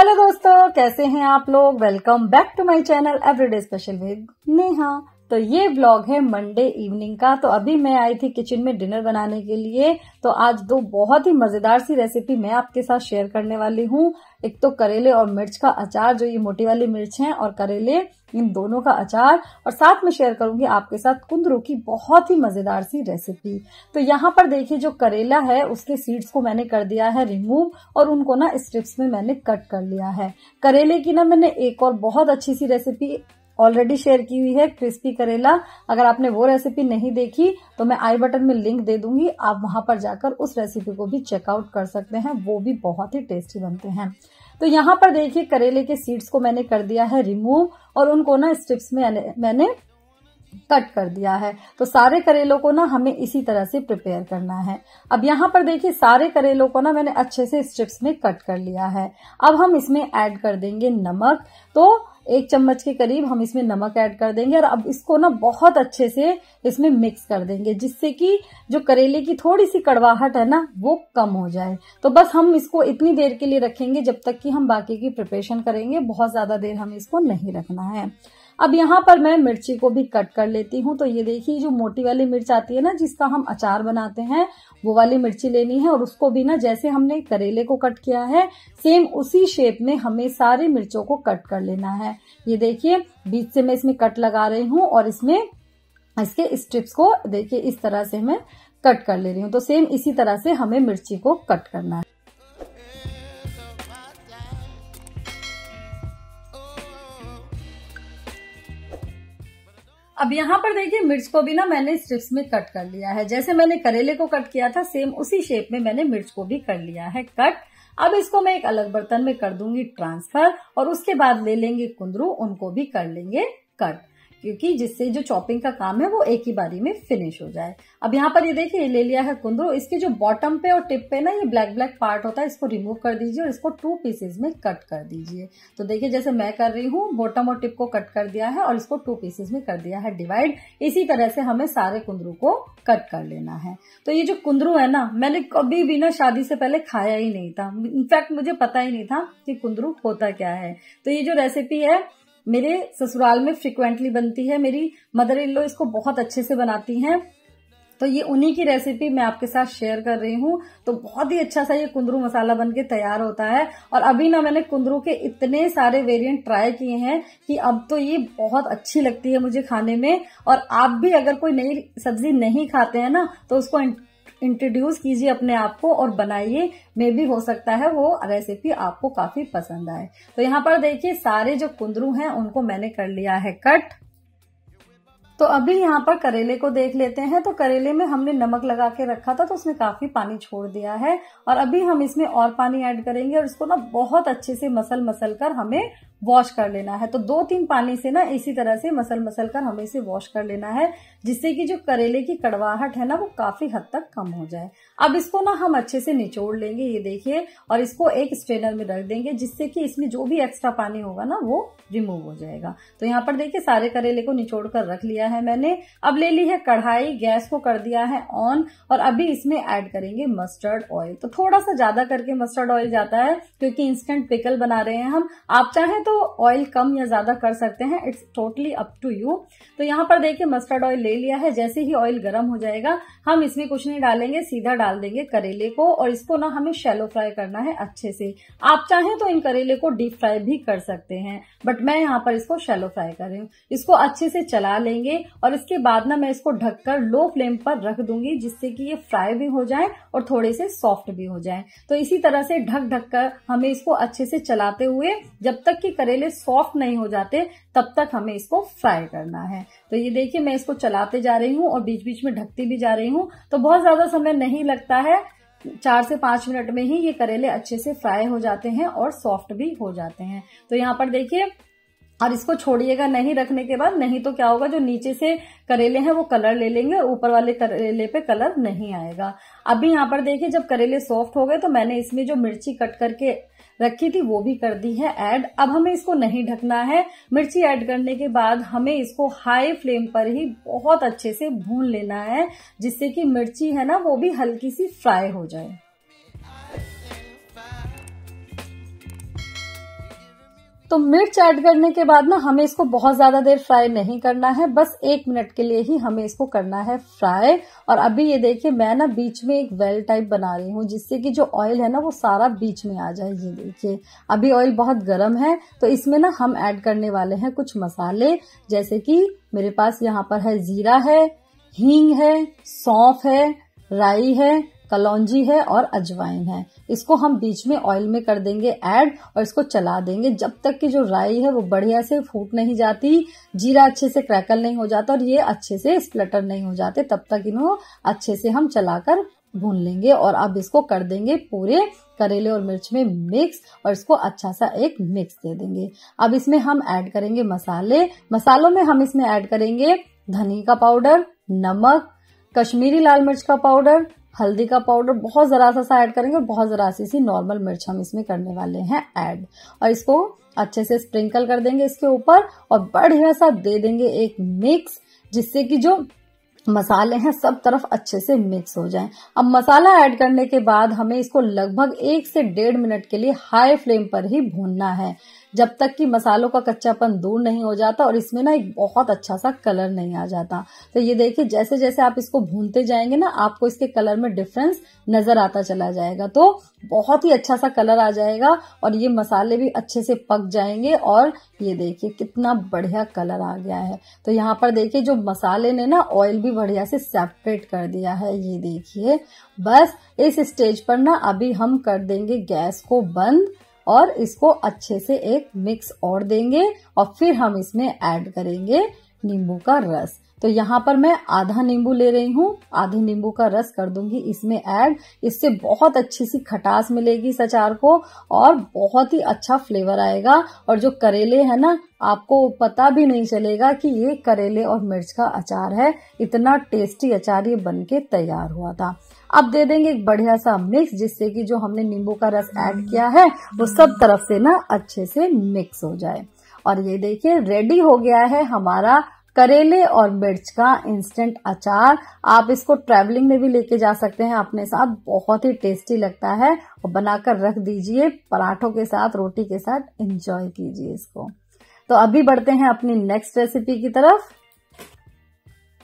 Hello दोस्तों, कैसे हैं आप लोग? Welcome back to my channel everyday special with Neha तो ये ब्लॉग है मंडे इवनिंग का। तो अभी मैं आई थी किचन में डिनर बनाने के लिए। तो आज दो बहुत ही मज़ेदार सी रेसिपी मैं आपके साथ शेयर करने वाली हूँ। एक तो करेले और मिर्च का अचार, जो ये मोटी वाली मिर्च है, और करेले, इन दोनों का अचार। और साथ में शेयर करूँगी आपके साथ कुंदरू की बहुत ही मज़ेदार सी रेसिपी तो यहाँ पर देखिए जो करेला है, उसके सीड्स को मैंने कर दिया है रिमूव और उनको ना स्ट्रिप्स में मैंने कट कर लिया है। करेले की ना मैंने एक और बहुत अच्छी सी रेसिपी ऑलरेडी शेयर की हुई है क्रिस्पी करेला। अगर आपने वो रेसिपी नहीं देखी तो मैं आई बटन में लिंक दे दूँगी। आप वहाँ पर जाकर उस रेसिपी को भी चेकआउट कर सकते हैं। वो भी बहुत ही टेस्टी बनते हैं। तो यहाँ पर देखिए, करेले के सीड्स को मैंने कर दिया है रिमूव और उनको ना स्ट्रिप्स में मैंने कट कर दिया है। तो सारे करेलों को ना हमें इसी तरह से प्रिपेयर करना है। अब यहाँ पर देखिए, सारे करेलों को ना मैंने अच्छे से स्ट्रिप्स में कट कर लिया है। अब हम इसमें ऐड कर देंगे नमक। तो एक चम्मच के करीब हम इसमें नमक ऐड कर देंगे और अब इसको ना बहुत अच्छे से इसमें मिक्स कर देंगे, जिससे कि जो करेले की थोड़ी सी कड़वाहट है ना, वो कम हो जाए। तो बस हम इसको इतनी देर के लिए रखेंगे जब तक कि हम बाकी की प्रिपरेशन करेंगे, बहुत ज़्यादा देर हमें इसको नहीं रखना है। अब यहाँ पर मैं मिर्ची को भी कट कर लेती हूँ। तो ये देखिए, जो मोटी वाली मिर्च आती है ना, जिसका हम अचार बनाते हैं, वो वाली मिर्ची लेनी है और उसको भी ना जैसे हमने करेले को कट किया है, सेम उसी शेप में हमें सारी मिर्चों को कट कर लेना है। ये देखिए, बीच से मैं इसमें कट लगा रही हूँ और इसमें इसके स्ट्रिप्स को देखिए, इस तरह से मैं कट कर ले रही हूँ। तो सेम इसी तरह से हमें मिर्ची को कट करना है। अब यहाँ पर देखिए, मिर्च को भी ना मैंने स्ट्रिप्स में कट कर लिया है। जैसे मैंने करेले को कट किया था सेम उसी शेप में मैंने मिर्च को भी कर लिया है। कट अब इसको मैं एक अलग बर्तन में कर दूँगी ट्रांसफ़र और उसके बाद ले लेंगे कुंदरू, उनको भी कर लेंगे कट क्योंकि जिससे जो चॉपिंग का काम है वो एक ही बारी में फिनिश हो जाए। अब यहाँ पर ये देखिए ले लिया है कुंदरू इसके जो बॉटम पे और टिप पे ना ये ब्लैक ब्लैक पार्ट होता है, इसको रिमूव कर दीजिए और इसको टू पीसेज में कट कर दीजिए। तो देखिए, जैसे मैं कर रही हूँ बॉटम और टिप को कट कर दिया है और इसको टू पीसेज में कर दिया है डिवाइड इसी तरह से हमें सारे कुंदरू को कट कर लेना है। तो ये जो कुंदरू है ना, मैंने कभी भी ना शादी से पहले खाया ही नहीं था। इनफैक्ट मुझे पता ही नहीं था कि कुंदरू होता क्या है। तो ये जो रेसिपी है मेरे ससुराल में फ्रिक्वेंटली बनती है, मेरी मदर इन लो इसको बहुत अच्छे से बनाती हैं। तो ये उन्हीं की रेसिपी मैं आपके साथ शेयर कर रही हूँ। तो बहुत ही अच्छा सा ये कुंदरू मसाला बन के तैयार होता है। और अभी ना मैंने कुंदरू के इतने सारे वेरिएंट ट्राई किए हैं कि अब तो ये बहुत अच्छी लगती है मुझे खाने में। और आप भी अगर कोई नई सब्ज़ी नहीं खाते हैं ना तो उसको इंट्रोड्यूस कीजिए अपने आप को और बनाइए। मे भी हो सकता है वो रेसिपी आपको काफ़ी पसंद आए। तो यहाँ पर देखिए, सारे जो कुंदरू हैं, उनको मैंने कर लिया है कट तो अभी यहाँ पर करेले को देख लेते हैं। तो करेले में हमने नमक लगा के रखा था तो उसमें काफ़ी पानी छोड़ दिया है। और अभी हम इसमें और पानी ऐड करेंगे और इसको ना बहुत अच्छे से मसल मसल कर हमें वॉश कर लेना है। तो दो तीन पानी से ना इसी तरह से मसल मसल कर हमें इसे वॉश कर लेना है, जिससे कि जो करेले की कड़वाहट है ना, वो काफ़ी हद तक कम हो जाए। अब इसको ना हम अच्छे से निचोड़ लेंगे, ये देखिए, और इसको एक स्ट्रेनर में रख देंगे, जिससे कि इसमें जो भी एक्स्ट्रा पानी होगा ना, वो रिमूव हो जाएगा। तो यहाँ पर देखिए, सारे करेले को निचोड़ कर रख लिया है मैंने। अब ले ली है कढ़ाई, गैस को कर दिया है ऑन, और अभी इसमें ऐड करेंगे मस्टर्ड ऑयल। तो थोड़ा सा ज़्यादा करके मस्टर्ड ऑयल जाता है, क्योंकि इंस्टेंट पिकल बना रहे हैं हम। आप चाहें तो तो ऑयल कम या ज़्यादा कर सकते हैं it's totally up to you तो यहाँ पर देखिए मस्टर्ड ऑयल ले लिया है, जैसे ही ऑयल गर्म हो जाएगा, हम इसमें कुछ नहीं डालेंगे, सीधा डाल देंगे करेले को, और इसको ना हमें शेलो फ्राई करना है अच्छे से। आप चाहें तो इन करेले को डीप फ्राई भी कर सकते हैं बट मैं यहाँ पर इसको शेलो फ्राई कर रही हूँ। इसको अच्छे से चला लेंगे, और इसके बाद ना मैं इसको ढककर लो फ्लेम पर रख दूँगी, जिससे कि ये फ्राई भी हो जाए और थोड़े से सॉफ्ट भी हो जाए। तो इसी तरह से ढक ढक कर हमें इसको अच्छे से चलाते हुए, जब तक कि करेले सॉफ्ट नहीं हो जाते, तब तक हमें इसको फ्राई करना है। तो ये देखिए, मैं इसको चलाते जा रही हूँ और बीच बीच में ढकती भी जा रही हूँ। तो बहुत ज़्यादा समय नहीं लगता है। चार से पाँच मिनट में ही ये करेले अच्छे से फ्राई हो जाते हैं और सॉफ्ट भी हो जाते हैं। तो यहाँ पर देखिए, और इसको छोड़िएगा नहीं रखने के बाद, नहीं तो क्या होगा, जो नीचे से करेले हैं वो कलर ले लेंगे और ऊपर वाले करेले पे कलर नहीं आएगा। अभी यहाँ पर देखिए, जब करेले सॉफ्ट हो गए तो मैंने इसमें जो मिर्ची कट करके रखी थी, वो भी कर दी है ऐड। अब हमें इसको नहीं ढकना है। मिर्ची ऐड करने के बाद हमें इसको हाई फ्लेम पर ही बहुत अच्छे से भून लेना है, जिससे कि मिर्ची है ना, वो भी हल्की सी फ्राई हो जाए। तो मिर्च ऐड करने के बाद ना हमें इसको बहुत ज़्यादा देर फ्राई नहीं करना है, बस एक मिनट के लिए ही हमें इसको करना है फ्राई। और अभी ये देखिए, मैं ना बीच में एक वेल टाइप बना रही हूँ, जिससे कि जो ऑयल है ना वो सारा बीच में आ जाए। ये देखिए, अभी ऑयल बहुत गर्म है तो इसमें ना हम ऐड करने वाले हैं कुछ मसाले, जैसे कि मेरे पास यहाँ पर है जीरा है, हींग है, सौंफ है, राई है कलौंजी है और अजवाइन है। इसको हम बीच में ऑयल में कर देंगे ऐड और इसको चला देंगे। जब तक कि जो राई है वो बढ़िया से फूट नहीं जाती, जीरा अच्छे से क्रैकल नहीं हो जाता और ये अच्छे से स्प्लटर नहीं हो जाते, तब तक इन्हों अच्छे से हम चलाकर भून लेंगे। और अब इसको कर देंगे पूरे करेले और मिर्च में मिक्स और इसको अच्छा सा एक मिक्स दे देंगे। अब इसमें हम ऐड करेंगे मसाले। मसालों में हम इसमें ऐड करेंगे धनी का पाउडर नमक, कश्मीरी लाल मिर्च का पाउडर हल्दी का पाउडर बहुत जरा सा ऐड करेंगे और बहुत जरा सी सी नॉर्मल मिर्च हम इसमें करने वाले हैं ऐड और इसको अच्छे से स्प्रिंकल कर देंगे इसके ऊपर और बढ़िया सा दे देंगे एक मिक्स, जिससे कि जो मसाले हैं सब तरफ़ अच्छे से मिक्स हो जाएँ। अब मसाला ऐड करने के बाद हमें इसको लगभग एक से डेढ़ मिनट के लिए हाई फ्लेम पर ही भूनना है जब तक कि मसालों का कच्चापन दूर नहीं हो जाता और इसमें ना एक बहुत अच्छा सा कलर नहीं आ जाता। तो ये देखिए जैसे जैसे आप इसको भूनते जाएँगे ना, आपको इसके कलर में डिफरेंस नज़र आता चला जाएगा। तो बहुत ही अच्छा सा कलर आ जाएगा और ये मसाले भी अच्छे से पक जाएँगे और ये देखिए कितना बढ़िया कलर आ गया है। तो यहाँ पर देखिए, जो मसाले ने ना ऑयल भी बढ़िया से सेपरेट कर दिया है, ये देखिए। बस इस स्टेज पर ना अभी हम कर देंगे गैस को बंद। और इसको अच्छे से एक मिक्स और देंगे और फिर हम इसमें ऐड करेंगे नींबू का रस। तो यहाँ पर मैं आधा नींबू ले रही हूँ, आधे नींबू का रस कर दूँगी इसमें ऐड इससे बहुत अच्छी सी खटास मिलेगी इस अचार को और बहुत ही अच्छा फ्लेवर आएगा। और जो करेले है ना, आपको पता भी नहीं चलेगा कि ये करेले और मिर्च का अचार है। इतना टेस्टी अचार ये बन के तैयार हुआ था। अब दे देंगे एक बढ़िया सा मिक्स जिससे कि जो हमने नींबू का रस ऐड किया है, वो सब तरफ़ से ना अच्छे से मिक्स हो जाए। और ये देखिए रेडी हो गया है हमारा करेले और मिर्च का इंस्टेंट अचार। आप इसको ट्रैवलिंग में भी लेके जा सकते हैं, अपने साथ बहुत ही टेस्टी लगता है। और बनाकर रख दीजिए, पराठों के साथ, रोटी के साथ एंजॉय कीजिए इसको। तो अभी बढ़ते हैं अपनी नेक्स्ट रेसिपी की तरफ़।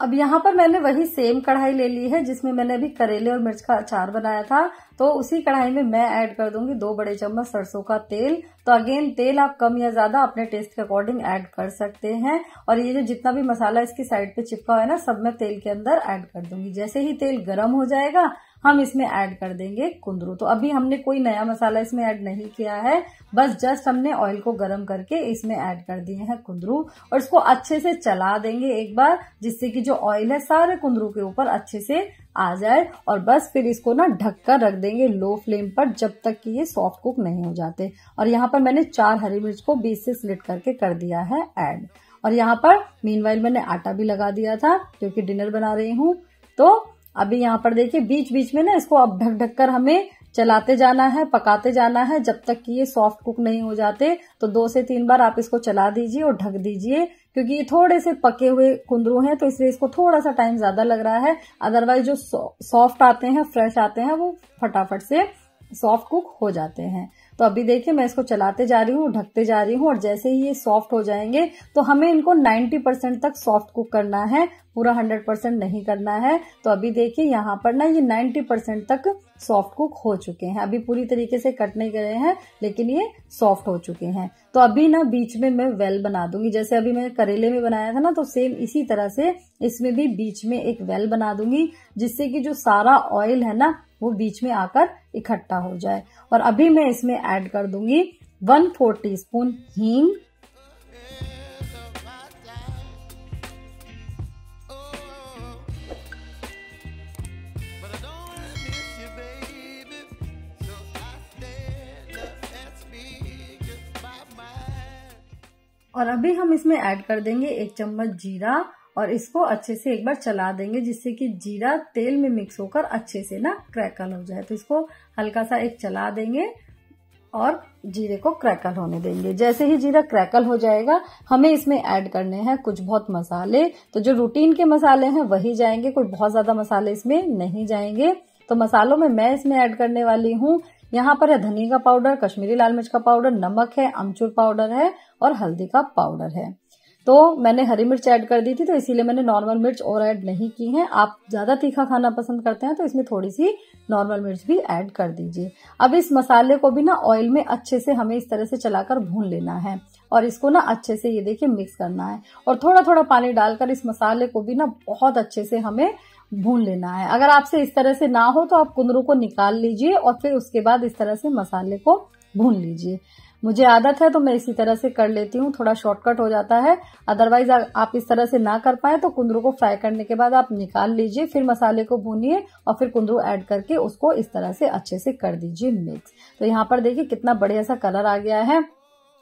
अब यहाँ पर मैंने वही सेम कढ़ाई ले ली है जिसमें मैंने अभी करेले और मिर्च का अचार बनाया था। तो उसी कढ़ाई में मैं ऐड कर दूँगी दो बड़े चम्मच सरसों का तेल। तो अगेन, तेल आप कम या ज़्यादा अपने टेस्ट के अकॉर्डिंग ऐड कर सकते हैं। और ये जो जितना भी मसाला इसकी साइड पे चिपका हुआ है ना, सब मैं तेल के अंदर ऐड कर दूँगी। जैसे ही तेल गर्म हो जाएगा, हम इसमें ऐड कर देंगे कुंदरू। तो अभी हमने कोई नया मसाला इसमें ऐड नहीं किया है, बस जस्ट हमने ऑयल को गर्म करके इसमें ऐड कर दिए हैं कुंदरू। और इसको अच्छे से चला देंगे एक बार, जिससे कि जो ऑयल है सारे कुंदरू के ऊपर अच्छे से आ जाए और बस फिर इसको ना ढककर रख देंगे लो फ्लेम पर जब तक कि ये सॉफ्ट कुक नहीं हो जाते। और यहाँ पर मैंने चार हरी मिर्च को बीस से स्लिट करके कर दिया है ऐड। और यहाँ पर मीन मैंने आटा भी लगा दिया था, क्योंकि डिनर बना रही हूँ। तो अभी यहाँ पर देखिए बीच बीच में ना इसको अब ढक ढक कर हमें चलाते जाना है, पकाते जाना है, जब तक कि ये सॉफ्ट कुक नहीं हो जाते तो दो से तीन बार आप इसको चला दीजिए और ढक दीजिए, क्योंकि ये थोड़े से पके हुए कुंदरू हैं तो इसलिए इसको थोड़ा सा टाइम ज़्यादा लग रहा है। अदरवाइज़ जो सॉफ्ट आते हैं फ्रेश आते हैं, वो फटाफट से सॉफ्ट कुक हो जाते हैं। तो अभी देखिए मैं इसको चलाते जा रही हूँ, ढकते जा रही हूँ और जैसे ही ये सॉफ्ट हो जाएँगे तो हमें इनको 90 परसेंट तक सॉफ्ट कुक करना है, पूरा 100 परसेंट नहीं करना है। तो अभी देखिए यहाँ पर ना ये 90 परसेंट तक सॉफ्ट कुक हो चुके हैं। अभी पूरी तरीके से कट नहीं गए हैं, लेकिन ये सॉफ्ट हो चुके हैं। तो अभी ना बीच में मैं वेल बना दूँगी। जैसे अभी मैं करेले में बनाया था ना तो सेम इसी तरह से इसमें भी बीच में एक वेल बना दूँगी, जिससे कि जो सारा ऑयल है ना वो बीच में आकर इकट्ठा हो जाए। और अभी मैं इसमें ऐड कर दूँगी वन फोर टी स्पून हींग। और अभी हम इसमें ऐड कर देंगे एक चम्मच जीरा और इसको अच्छे से एक बार चला देंगे जिससे कि जीरा तेल में मिक्स होकर अच्छे से ना क्रैकल हो जाए। तो इसको हल्का सा एक चला देंगे और जीरे को क्रैकल होने देंगे। जैसे ही जीरा क्रैकल हो जाएगा, हमें इसमें ऐड करने हैं कुछ बहुत मसाले। तो जो रूटीन के मसाले हैं, वही जाएँगे। कोई बहुत ज़्यादा मसाले इसमें नहीं जाएँगे। तो मसालों में मैं इसमें ऐड करने वाली हूँ। यहाँ पर है धनिया का पाउडर कश्मीरी लाल मिर्च का पाउडर नमक है, अमचूर पाउडर है और हल्दी का पाउडर है। तो मैंने हरी मिर्च ऐड कर दी थी तो इसीलिए मैंने नॉर्मल मिर्च और ऐड नहीं की है। आप ज़्यादा तीखा खाना पसंद करते हैं तो इसमें थोड़ी सी नॉर्मल मिर्च भी ऐड कर दीजिए। अब इस मसाले को भी ना ऑयल में अच्छे से हमें इस तरह से चलाकर भून लेना है, और इसको ना अच्छे से ये देखिए मिक्स करना है, और थोड़ा थोड़ा पानी डालकर इस मसाले को भी ना बहुत अच्छे से हमें भून लेना है। अगर आपसे इस तरह से ना हो तो आप कुंदरू को निकाल लीजिए, और फिर उसके बाद इस तरह से मसाले को भून लीजिए। मुझे आदत है तो मैं इसी तरह से कर लेती हूँ, थोड़ा शॉर्टकट हो जाता है। अदरवाइज़ आप इस तरह से ना कर पाए तो कुंदरू को फ्राई करने के बाद आप निकाल लीजिए, फिर मसाले को भूनिए और फिर कुंदरू ऐड करके उसको इस तरह से अच्छे से कर दीजिए मिक्स तो यहाँ पर देखिए कितना बढ़िया सा कलर आ गया है।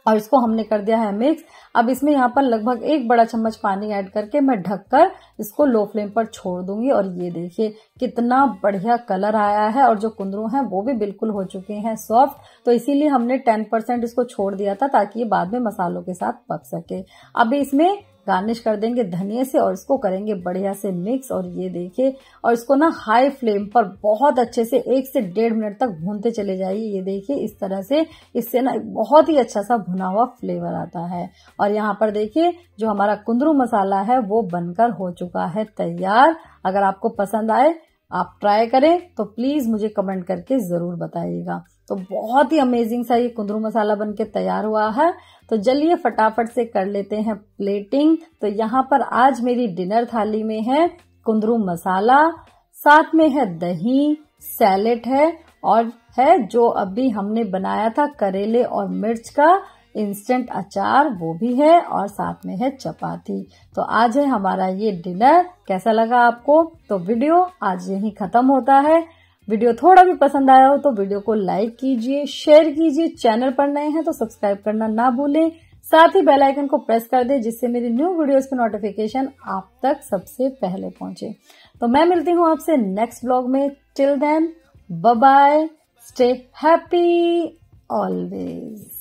और इसको हमने कर दिया है मिक्स अब इसमें यहाँ पर लगभग एक बड़ा चम्मच पानी ऐड करके मैं ढककर इसको लो फ्लेम पर छोड़ दूँगी। और ये देखिए, कितना बढ़िया कलर आया है और जो कुंदरू हैं वो भी बिल्कुल हो चुके हैं सॉफ्ट तो इसीलिए हमने टेन परसेंट इसको छोड़ दिया था ताकि ये बाद में मसालों के साथ पक सके। अभी इसमें गार्निश कर देंगे धनिए से और इसको करेंगे बढ़िया से मिक्स और ये देखिए, और इसको ना हाई फ्लेम पर बहुत अच्छे से एक से डेढ़ मिनट तक भूनते चले जाइए। ये देखिए, इस तरह से इससे ना बहुत ही अच्छा सा भुना हुआ फ्लेवर आता है। और यहाँ पर देखिए, जो हमारा कुंदरू मसाला है, वो बनकर हो चुका है तैयार। अगर आपको पसंद आए, आप ट्राई करें तो प्लीज़ मुझे कमेंट करके ज़रूर बताइएगा। तो बहुत ही अमेजिंग सा ये कुंदरू मसाला बन के तैयार हुआ है। तो चलिए फटाफट से कर लेते हैं प्लेटिंग तो यहाँ पर आज मेरी डिनर थाली में है कुंदरू मसाला, साथ में है दही सैलेड है और है जो अभी हमने बनाया था करेले और मिर्च का इंस्टेंट अचार वो भी है और साथ में है चपाती। तो आज है हमारा ये डिनर कैसा लगा आपको? तो वीडियो आज यही खत्म होता है। वीडियो थोड़ा भी पसंद आया हो तो वीडियो को लाइक कीजिए, शेयर कीजिए, चैनल पर नए हैं तो सब्सक्राइब करना ना भूलें। साथ ही बेल आइकन को प्रेस कर दें जिससे मेरी न्यू वीडियोस की नोटिफिकेशन आप तक सबसे पहले पहुँचे। तो मैं मिलती हूँ आपसे नेक्स्ट ब्लॉग में। Till then bye stay happy always